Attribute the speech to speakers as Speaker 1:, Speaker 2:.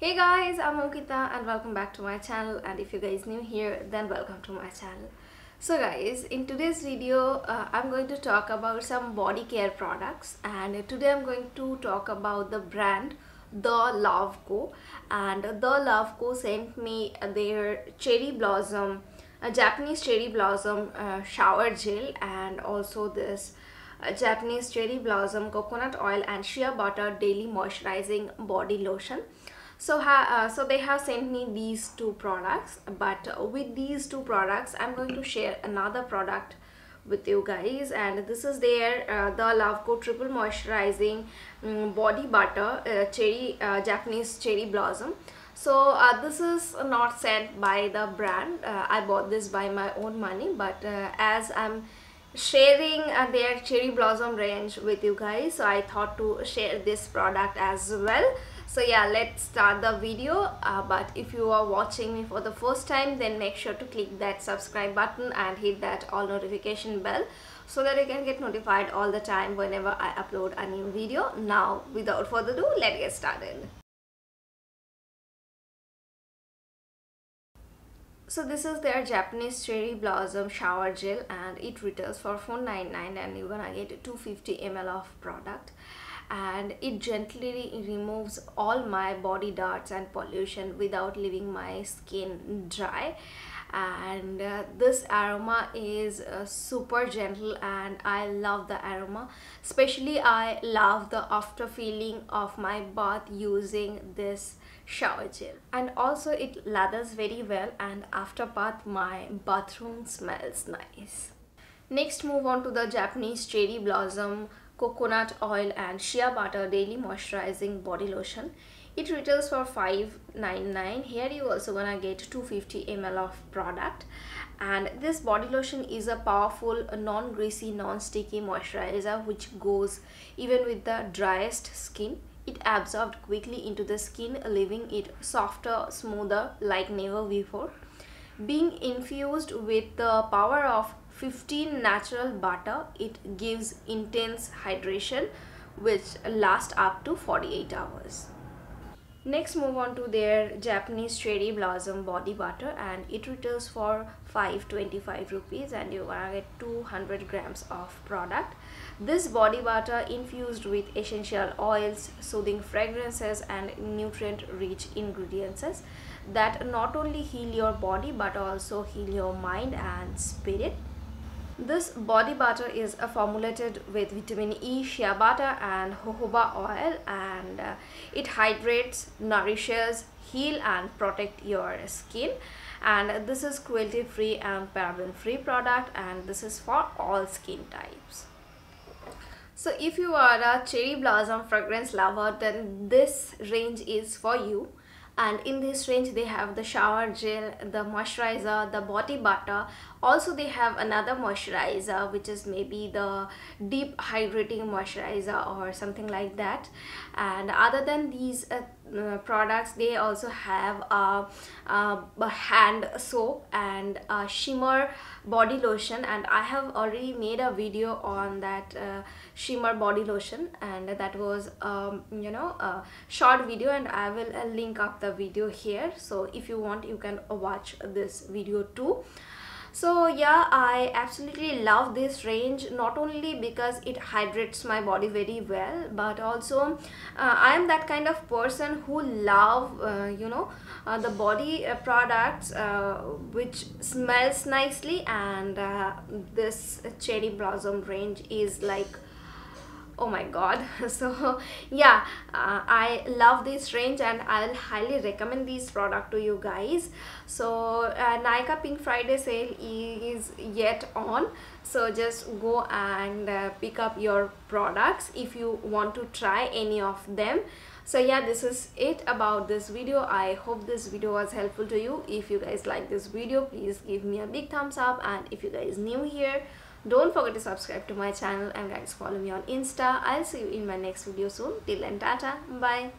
Speaker 1: Hey guys, I'm Ankita and welcome back to my channel. And if you guys new here then welcome to my channel. So guys, in today's video uh, I'm going to talk about some body care products. And today I'm going to talk about the brand The Love Co. And The Love Co sent me their cherry blossom, a Japanese cherry blossom uh, shower gel and also this uh, Japanese cherry blossom coconut oil and shea butter daily moisturizing body lotion so uh, so they have sent me these two products but with these two products i'm going to share another product with you guys. And this is their uh, the love co triple moisturizing um, body butter uh, cherry uh, japanese cherry blossom. So uh, this is not sent by the brand. Uh, i bought this by my own money but as i'm sharing their cherry blossom range with you guys so i thought to share this product as well so yeah let's start the video uh, but if you are watching me for the first time then make sure to click that subscribe button and hit that all notification bell so that you can get notified all the time whenever I upload a new video. Now without further ado let's get started. So this is their Japanese cherry blossom shower gel and it retails for 4.99 and you're gonna get 250 ml of product and it gently removes all my body darts and pollution without leaving my skin dry. And uh, this aroma is uh, super gentle and I love the aroma. Especially I love the after feeling of my bath using this shower gel. And also it lathers very well and after bath my bathroom smells nice. Next move on to the Japanese cherry blossom coconut oil and shea butter daily moisturizing body lotion. It retails for 5.99 here you also gonna get 250 ml of product. And this body lotion is a powerful non-greasy non-sticky moisturizer which goes even with the driest skin. It absorbed quickly into the skin leaving it softer smoother like never before. Being infused with the power of 15 natural butter. It gives intense hydration which lasts up to 48 hours. Next move on to their japanese cherry blossom body butter and it retails for 525 rupees and you gonna get 200 grams of product. This body butter infused with essential oils soothing fragrances and nutrient rich ingredients that not only heal your body but also heal your mind and spirit this body butter is uh, formulated with vitamin E, shea butter and jojoba oil and uh, it hydrates, nourishes, heal and protect your skin and this is cruelty free and paraben free product and this is for all skin types. So if you are a cherry blossom fragrance lover then this range is for you and in this range they have the shower gel the moisturizer the body butter. Also they have another moisturizer which is maybe the deep hydrating moisturizer or something like that. And other than these uh, uh, products they also have a, a, hand soap and a shimmer body lotion. And i have already made a video on that uh, shimmer body lotion. And that was um, you know a short video. And i will uh, link up the video here. So if you want you can watch this video too so yeah i absolutely love this range not only because it hydrates my body very well but also uh, i am that kind of person who love uh, you know uh, the body uh, products uh, which smells nicely and uh, this cherry blossom range is like oh my god. So yeah uh, i love this range and i'll highly recommend this product to you guys. So uh, Nykaa pink friday sale is yet on. So just go and uh, pick up your products if you want to try any of them. So yeah this is it about this video. I hope this video was helpful to you. If you guys like this video please give me a big thumbs up. And if you guys new here don't forget to subscribe to my channel and guys follow me on insta. I'll see you in my next video soon. Till then tata. Bye